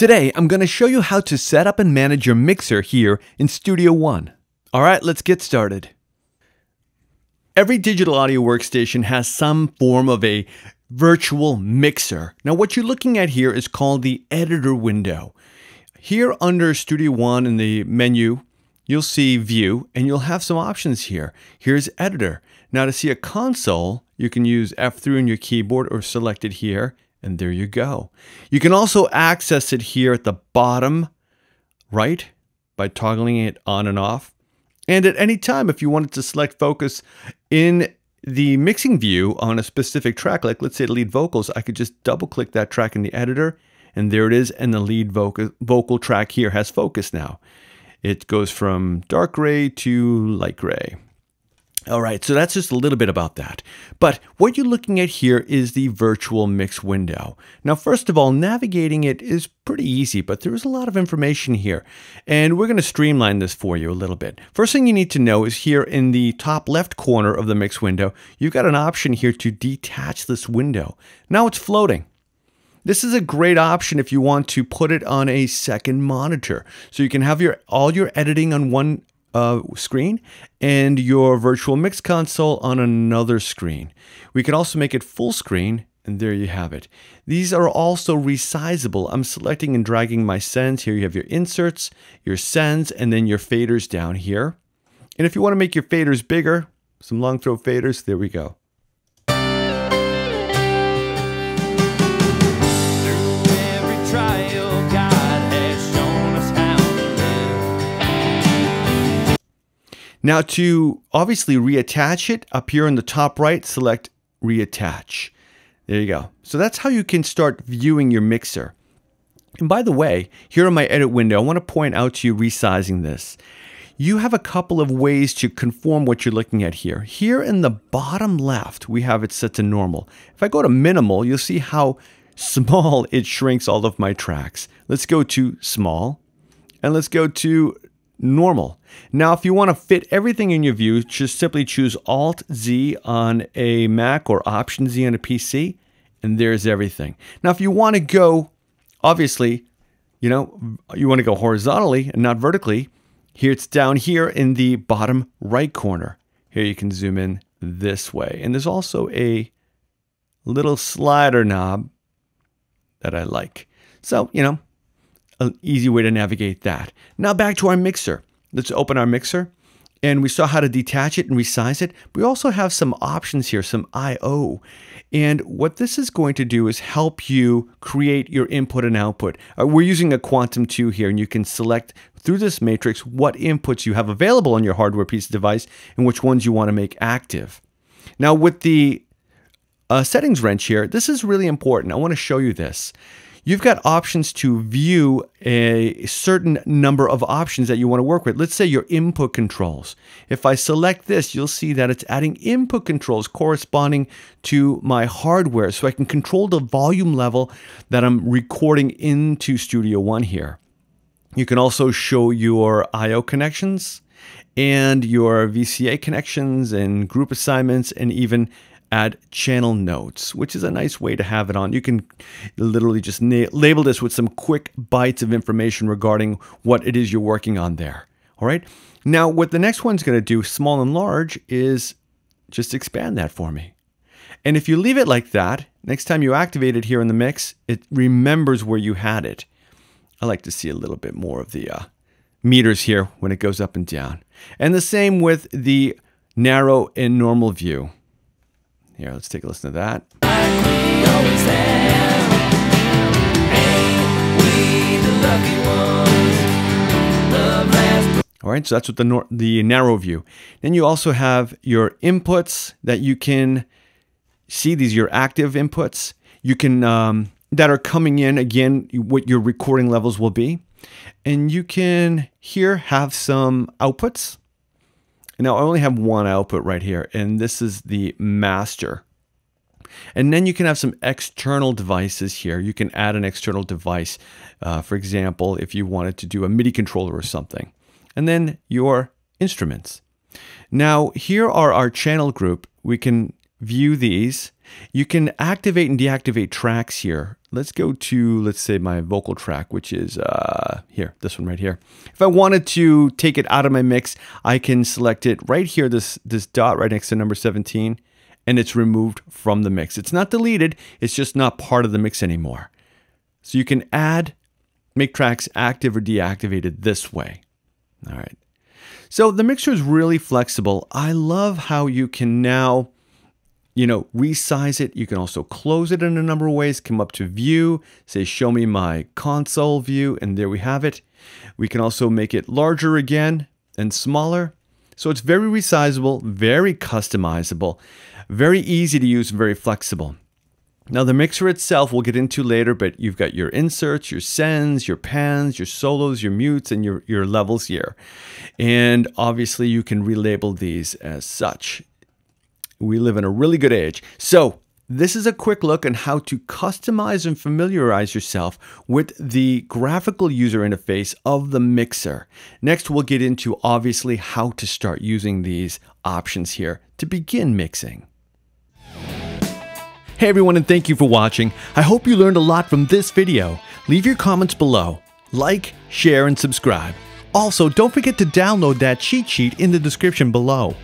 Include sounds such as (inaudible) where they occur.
Today, I'm going to show you how to set up and manage your mixer here in Studio One. All right, let's get started. Every digital audio workstation has some form of a virtual mixer. Now, what you're looking at here is called the editor window. Here under Studio One in the menu, you'll see View, and you'll have some options here. Here's Editor. Now, to see a console, you can use F3 on your keyboard or select it here, and there you go. You can also access it here at the bottom right by toggling it on and off. And at any time, if you wanted to select focus in the mixing view on a specific track, like let's say the lead vocals, I could just double click that track in the editor and there it is. And the lead vocal, vocal track here has focus now. It goes from dark gray to light gray. All right, so that's just a little bit about that. But what you're looking at here is the virtual mix window. Now, first of all, navigating it is pretty easy, but there is a lot of information here. And we're going to streamline this for you a little bit. First thing you need to know is here in the top left corner of the mix window, you've got an option here to detach this window. Now it's floating. This is a great option if you want to put it on a second monitor. So you can have your all your editing on one uh, screen and your virtual mix console on another screen. We can also make it full screen and there you have it. These are also resizable. I'm selecting and dragging my sends. Here you have your inserts, your sends, and then your faders down here. And if you want to make your faders bigger, some long throw faders, there we go. Now to obviously reattach it, up here in the top right, select reattach. There you go. So that's how you can start viewing your mixer. And by the way, here in my edit window, I want to point out to you resizing this. You have a couple of ways to conform what you're looking at here. Here in the bottom left, we have it set to normal. If I go to minimal, you'll see how (laughs) small it shrinks all of my tracks. Let's go to small and let's go to normal. Now, if you want to fit everything in your view, just simply choose Alt Z on a Mac or Option Z on a PC, and there's everything. Now, if you want to go, obviously, you know, you want to go horizontally and not vertically, here it's down here in the bottom right corner. Here you can zoom in this way. And there's also a little slider knob that I like. So, you know, an easy way to navigate that. Now back to our mixer. Let's open our mixer. And we saw how to detach it and resize it. We also have some options here, some I.O. And what this is going to do is help you create your input and output. Uh, we're using a Quantum 2 here, and you can select through this matrix what inputs you have available on your hardware piece of device and which ones you want to make active. Now with the uh, settings wrench here, this is really important. I want to show you this you've got options to view a certain number of options that you want to work with. Let's say your input controls. If I select this, you'll see that it's adding input controls corresponding to my hardware so I can control the volume level that I'm recording into Studio One here. You can also show your I.O. connections and your VCA connections and group assignments and even add channel notes, which is a nice way to have it on. You can literally just label this with some quick bites of information regarding what it is you're working on there. All right. Now, what the next one's going to do, small and large, is just expand that for me. And if you leave it like that, next time you activate it here in the mix, it remembers where you had it. I like to see a little bit more of the uh, meters here when it goes up and down. And the same with the narrow and normal view. Here, let's take a listen to that. All right, so that's what the the narrow view. Then you also have your inputs that you can see. These are your active inputs. You can um, that are coming in again. What your recording levels will be, and you can here have some outputs. Now I only have one output right here, and this is the master. And then you can have some external devices here. You can add an external device, uh, for example, if you wanted to do a MIDI controller or something. And then your instruments. Now, here are our channel group. We can view these. You can activate and deactivate tracks here. Let's go to, let's say, my vocal track, which is uh, here, this one right here. If I wanted to take it out of my mix, I can select it right here, this, this dot right next to number 17, and it's removed from the mix. It's not deleted, it's just not part of the mix anymore. So you can add, make tracks active or deactivated this way. All right. So the mixer is really flexible. I love how you can now you know, resize it. You can also close it in a number of ways. Come up to view, say show me my console view, and there we have it. We can also make it larger again and smaller. So it's very resizable, very customizable, very easy to use, very flexible. Now the mixer itself we'll get into later, but you've got your inserts, your sends, your pans, your solos, your mutes, and your, your levels here. And obviously you can relabel these as such. We live in a really good age. So, this is a quick look on how to customize and familiarize yourself with the graphical user interface of the mixer. Next, we'll get into obviously how to start using these options here to begin mixing. Hey everyone and thank you for watching. I hope you learned a lot from this video. Leave your comments below. Like, share, and subscribe. Also, don't forget to download that cheat sheet in the description below.